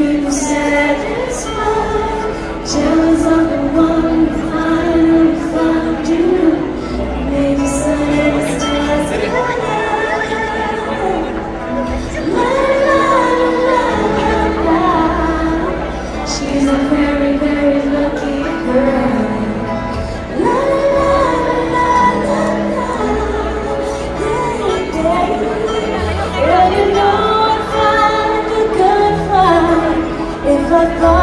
been satisfied. I've.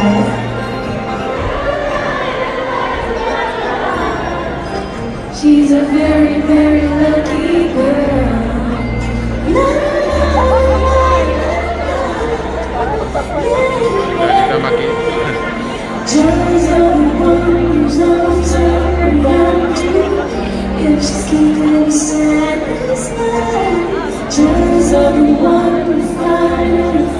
She's a very, very lucky girl. Joy's the one who's not turned down to If she's keeping satisfied Joy's the one who's finding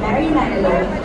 Mary alone